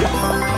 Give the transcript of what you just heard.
Bye.